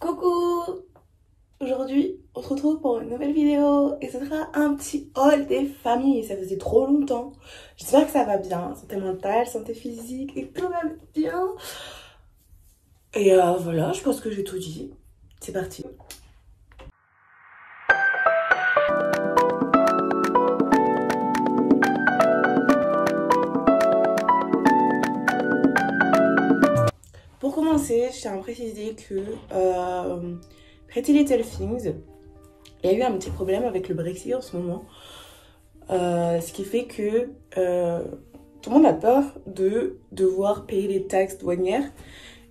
Coucou Aujourd'hui, on se retrouve pour une nouvelle vidéo et ce sera un petit haul des familles. Ça faisait trop longtemps. J'espère que ça va bien. Santé mentale, santé physique et tout va bien. Et euh, voilà, je pense que j'ai tout dit. C'est parti. Je tiens à préciser que euh, Pretty Little Things, il y a eu un petit problème avec le Brexit en ce moment. Euh, ce qui fait que euh, tout le monde a peur de devoir payer les taxes douanières.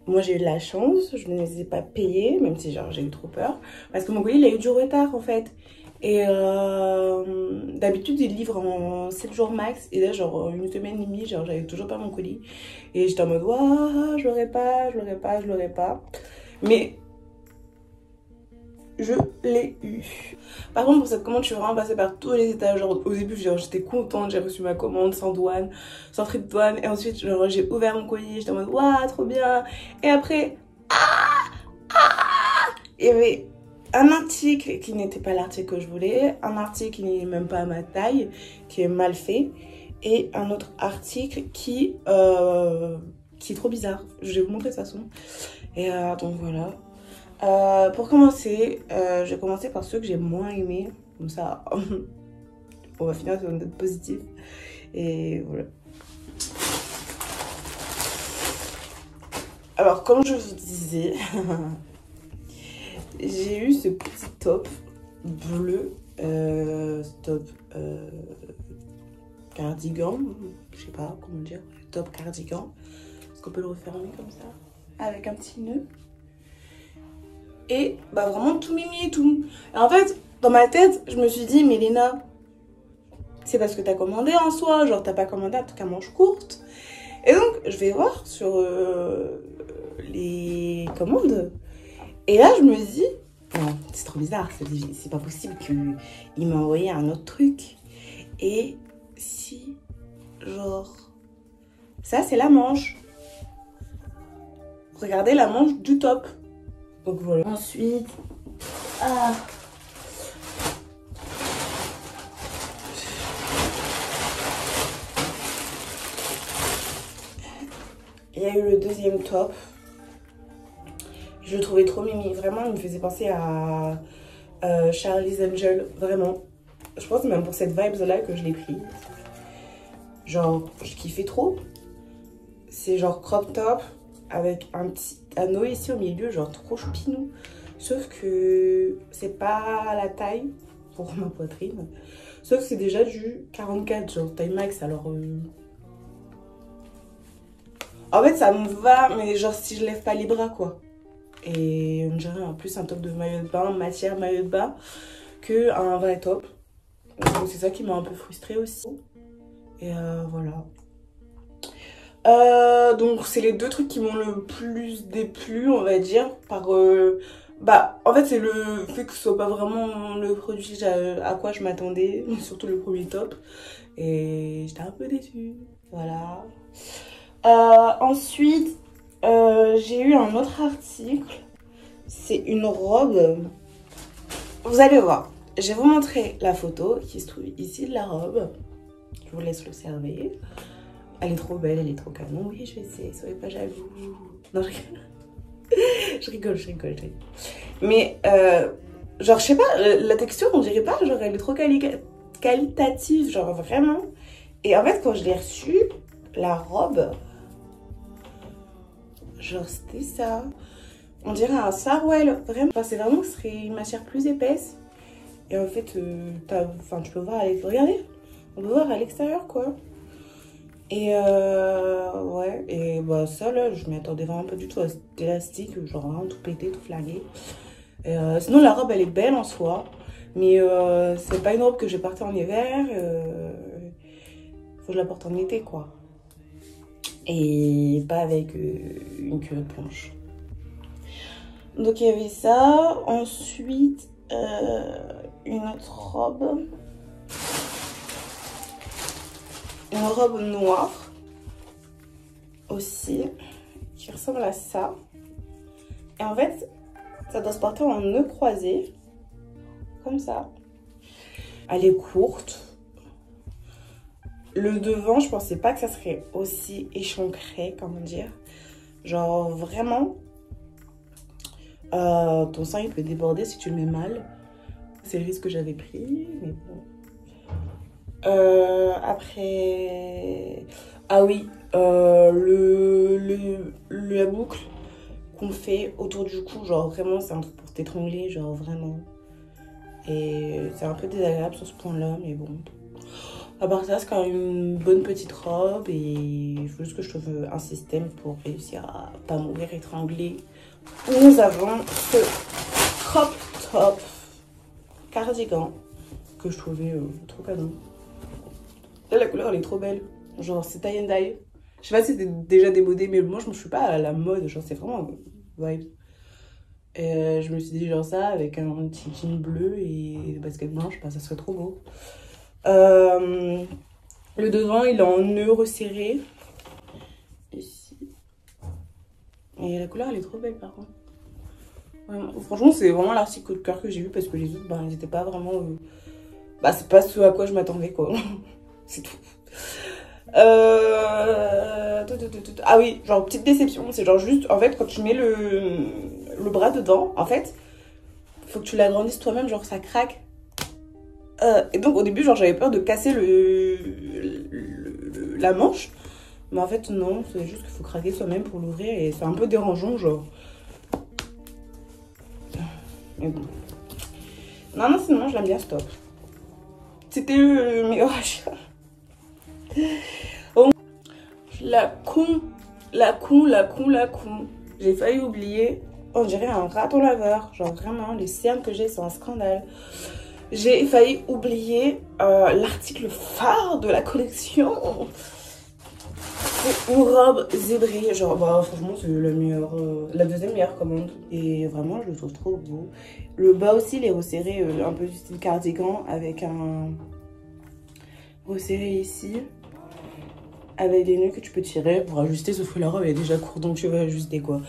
Moi, j'ai eu de la chance, je ne les ai pas payées, même si j'ai eu trop peur. Parce que mon colis, il a eu du retard en fait. Et euh, d'habitude, il livre en 7 jours max. Et là, genre, une semaine et demie, genre, j'avais toujours pas mon colis. Et j'étais en mode, waouh, je l'aurais pas, je l'aurais pas, je l'aurais pas. Mais je l'ai eu. Par contre, pour cette commande, je suis vraiment passée par tous les étages. Genre, au début, j'étais contente, j'ai reçu ma commande sans douane, sans trip de douane. Et ensuite, j'ai ouvert mon colis, j'étais en mode, waouh, trop bien. Et après, ah, ah, y avait un article qui n'était pas l'article que je voulais, un article qui n'est même pas à ma taille, qui est mal fait, et un autre article qui, euh, qui est trop bizarre. Je vais vous montrer de toute façon. Et euh, donc voilà. Euh, pour commencer, je vais commencer par ceux que j'ai moins aimés. Comme ça, on va finir sur une note positive. Et voilà. Alors, comme je vous disais, j'ai eu ce petit top bleu, euh, top euh, cardigan, je sais pas comment dire, top cardigan. Est-ce qu'on peut le refermer comme ça? Avec un petit nœud. Et bah vraiment tout mimi et tout. Et en fait, dans ma tête, je me suis dit, mais Léna, c'est parce que t'as commandé en soi, genre t'as pas commandé un truc à manche courte. Et donc, je vais voir sur euh, les commandes. Et là, je me dis, c'est trop bizarre, c'est pas possible qu'il m'a envoyé un autre truc. Et si, genre, ça c'est la manche. Regardez la manche du top. Donc voilà. Ensuite, ah. Il y a eu le deuxième top. Je le trouvais trop mimi. Vraiment, il me faisait penser à Charlie's Angel. Vraiment. Je pense même pour cette vibe-là que je l'ai pris. Genre, je kiffais trop. C'est genre crop top avec un petit anneau ici au milieu, genre trop choupinou. Sauf que c'est pas la taille pour ma poitrine. Sauf que c'est déjà du 44, genre taille max. Alors, euh, en fait, ça me va, mais genre si je lève pas les bras, quoi. Et on dirait en plus un top de maillot de bain, matière maillot de bain, que un vrai top. Donc c'est ça qui m'a un peu frustrée aussi. Et euh, voilà. Euh, donc c'est les deux trucs qui m'ont le plus déplu, on va dire, par... Euh, bah, en fait, c'est le fait que ce soit pas vraiment le produit à, quoi je m'attendais, surtout le premier top. Et j'étais un peu déçue, voilà. Ensuite, euh, j'ai eu un autre article. C'est une robe. Vous allez voir. Je vais vous montrer la photo qui se trouve ici de la robe. Je vous laisse l'observer. Elle est trop belle, elle est trop canon. Oui, je vais essayer, soyez pas jaloux. Non, je rigole. je rigole, je rigole, je rigole. Mais, euh, genre, je sais pas, la texture, on dirait pas, genre, elle est trop quali qualitative, genre, vraiment. Et en fait, quand je l'ai reçue, la robe, genre, c'était ça. On dirait un sarouel, vraiment. Enfin, c'est vraiment que ce serait une matière plus épaisse. Et en fait, euh, enfin, tu peux voir, regardez, on peut voir à l'extérieur, quoi. Et euh, ouais, et bah ça là, je m'y attendais vraiment pas du tout à cet élastique, genre vraiment tout pété, tout flingué. Euh, sinon la robe elle est belle en soi, mais euh, c'est pas une robe que je vais porter en hiver, faut que je la porte en été quoi. Et pas avec euh, une culotte planche. Donc il y avait ça, ensuite euh, une autre robe une robe noire aussi qui ressemble à ça. Et en fait, Ça doit se porter en nœud croisé. Comme ça. Elle est courte. Le devant, je pensais pas que ça serait aussi échancré, comment dire. Genre vraiment, euh, ton sein il peut déborder si tu le mets mal. C'est le risque que j'avais pris, mais bon. Euh, après, ah oui, euh, la boucle qu'on fait autour du cou, genre vraiment c'est un truc pour t'étrangler, genre vraiment. Et c'est un peu désagréable sur ce point-là, mais bon. À part ça, c'est quand même une bonne petite robe et juste que je trouve un système pour réussir à pas mourir étranglée. Nous avons ce crop top cardigan que je trouvais euh, trop canon. Là, la couleur, elle est trop belle. Genre, c'est tie and dye. Je sais pas si c'était déjà démodé, mais moi, je me suis pas à la mode. Genre, c'est vraiment vibe. Et euh, je me suis dit, genre, ça, avec un petit jean bleu et des baskets blanches, bah, ça serait trop beau. Euh, le devant, il est en nœud resserré. Ici. Et la couleur, elle est trop belle par contre. franchement, c'est vraiment l'article de cœur que j'ai vu parce que les autres, bah, ils étaient pas vraiment. Euh, bah, c'est pas ce à quoi je m'attendais, quoi. c'est tout. Euh... Ah oui, genre petite déception, c'est genre juste, en fait, quand tu mets le, le bras dedans, en fait, faut que tu l'agrandisses toi-même, genre ça craque. Euh, et donc au début, genre j'avais peur de casser le, la manche. Mais en fait, non, c'est juste qu'il faut craquer soi-même pour l'ouvrir et c'est un peu dérangeant, genre. Mais bon. Non, non, sinon, je l'aime bien, stop. C'était le meilleur achat. Oh. La con, la con, la con, la con. J'ai failli oublier. On dirait un raton laveur. Genre vraiment, les cernes que j'ai, c'est un scandale j'ai failli oublier euh, l'article phare de la collection. Une robe zébrée. Genre, bah, franchement, c'est la meilleure, euh, la deuxième meilleure commande. Et vraiment, je le trouve trop beau. Le bas aussi, il est resserré, euh, un peu du style cardigan, avec un resserré ici. Avec des nœuds que tu peux tirer pour ajuster, sauf que la robe est déjà courte, donc tu vas ajuster quoi.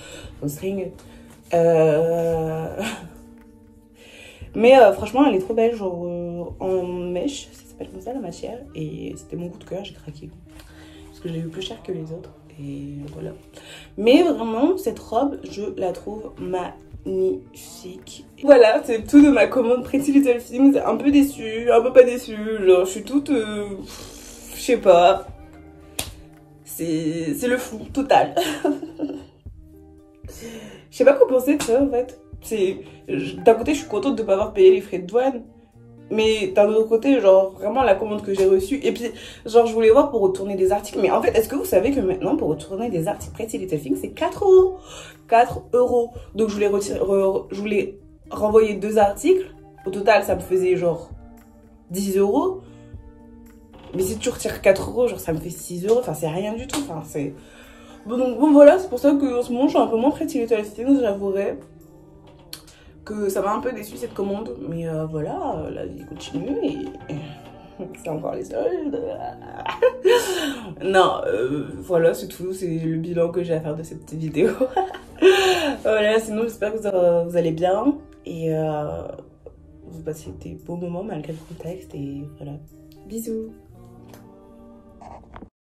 Au string. Euh... Mais euh, franchement, elle est trop belle, genre euh, en mèche, ça s'appelle comme ça la matière. Et c'était mon coup de cœur, j'ai craqué. Parce que je l'ai eu plus cher que les autres. Et voilà. Mais vraiment, cette robe, je la trouve magnifique. Voilà, c'est tout de ma commande Pretty Little Things. Un peu déçue, un peu pas déçue. Genre, je suis toute... Euh, je sais pas. C'est le fou, total. Je sais pas quoi penser de ça, en fait d'un côté je suis contente de pas avoir payé les frais de douane mais d'un autre côté genre vraiment la commande que j'ai reçue et puis genre je voulais voir pour retourner des articles mais en fait est-ce que vous savez que maintenant pour retourner des articles Pretty Little Things c'est 4 euros? 4 euros. Donc je voulais retirer je voulais renvoyer deux articles. Au total ça me faisait genre 10 euros. Mais si tu retires 4 euros genre ça me fait 6 euros. Enfin c'est rien du tout. Enfin c'est bon donc bon voilà c'est pour ça que en ce moment je suis un peu moins Pretty Little Things j'avouerai ça m'a un peu déçu cette commande. Mais euh, voilà, la vie continue et, c'est encore les soldes. non, euh, voilà, c'est tout. C'est le bilan que j'ai à faire de cette vidéo. voilà, sinon j'espère que vous, allez bien et euh, vous passez des beaux moments malgré le contexte. Et voilà, bisous